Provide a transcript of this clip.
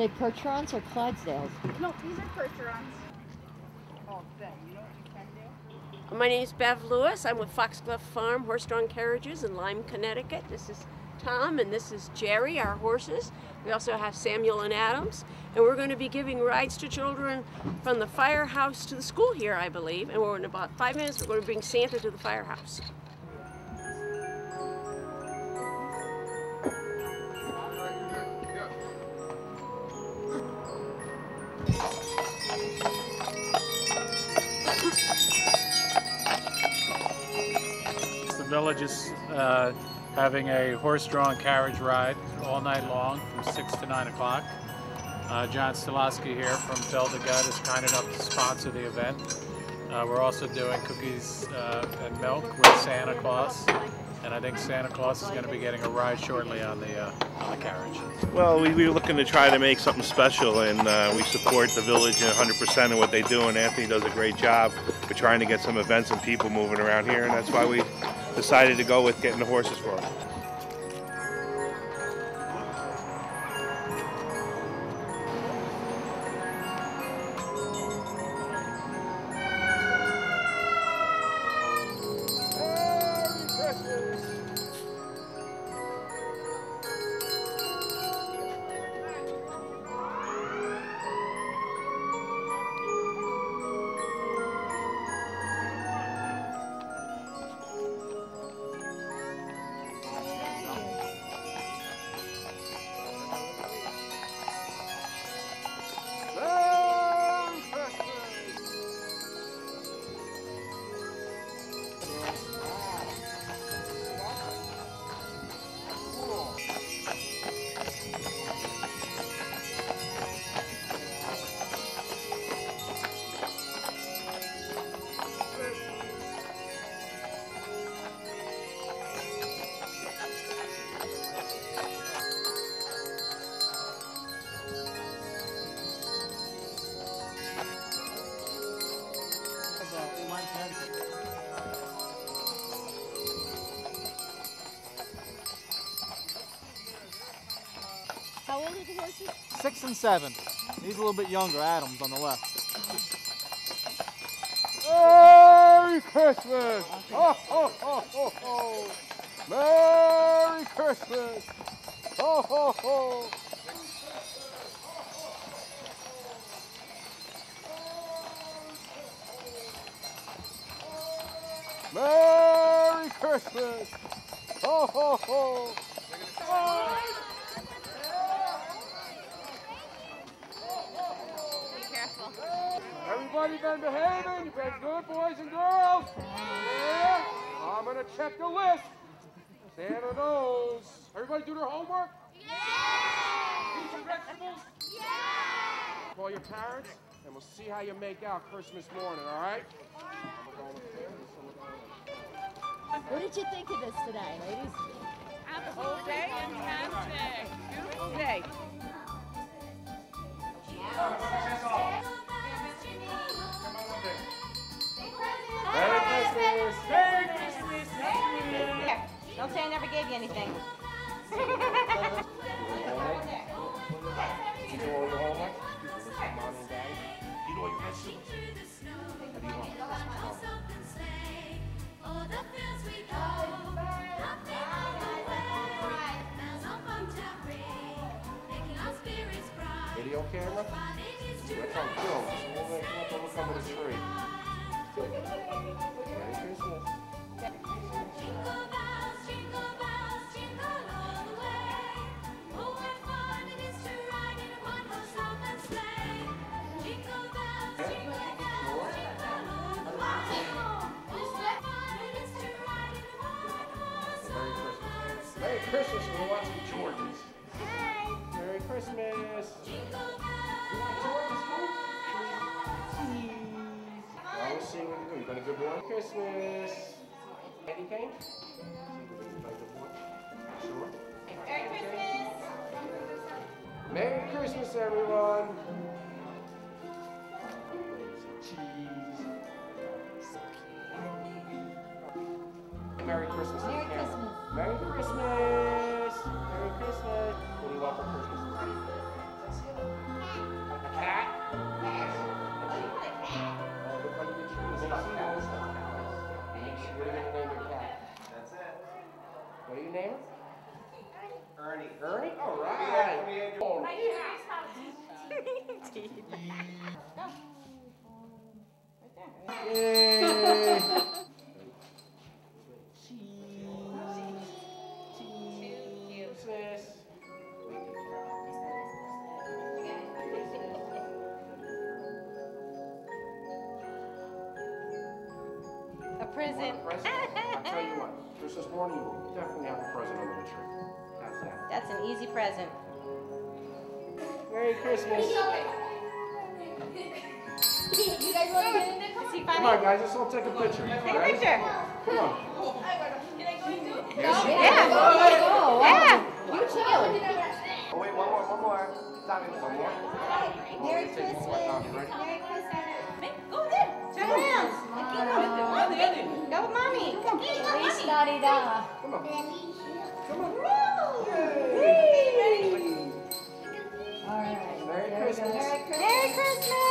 they Percherons or Clydesdales? No, these are Percherons. Oh, Ben, you know what you can do? My name is Bev Lewis. I'm with Foxglove Farm Horse-Drawn Carriages in Lyme, Connecticut. This is Tom and this is Jerry, our horses. We also have Samuel and Adams. And we're going to be giving rides to children from the firehouse to the school here, I believe. And we're in about five minutes, we're going to bring Santa to the firehouse. Village is uh, having a horse-drawn carriage ride all night long from 6 to 9 o'clock. Uh, John Stiloski here from Delta Gut is kind enough to sponsor the event. Uh, we're also doing cookies uh, and milk with Santa Claus, and I think Santa Claus is going to be getting a ride shortly on the uh, on the carriage. Well, we, we were looking to try to make something special, and uh, we support the village 100% in what they do, and Anthony does a great job for trying to get some events and people moving around here, and that's why we decided to go with getting the horses for them. Six and seven. He's a little bit younger, Adams on the left. Merry Christmas! Ho, ho, ho, ho, ho! Merry Christmas! Ho, ho, ho! Merry Christmas! Ho, ho, ho! Everybody been behaving? You've been good, boys and girls? Yeah? I'm gonna check the list. Santa knows. Everybody do their homework? Yeah! Eat your vegetables? Yeah! Call your parents, and we'll see how you make out Christmas morning, all right? What did you think of this today, ladies? Absolutely fantastic. Beautiful day. Camera? That's on film. So we'll make one look under the tree. See what you do. You been a good boy? Christmas. Candy cane? Sure. Merry Christmas. Merry Christmas, everyone. Cheese. Merry Christmas. Merry Christmas. Merry Christmas. What do you name it? Ernie. Ernie? All right. Oh, Yay. A present. Present? I'll tell you what, Christmas morning, we'll definitely have a present under the tree. How's that? That's an easy present. Merry Christmas. You guys want to get in there? Is he Come on, guys, let's all take a picture. Take a picture. Come on. Yeah. Yeah. You too. Oh, wait, one more, one more. Tommy, one more. Merry Christmas. Da. Come on. Come on. All right. Merry we go. Christmas. Merry Christmas.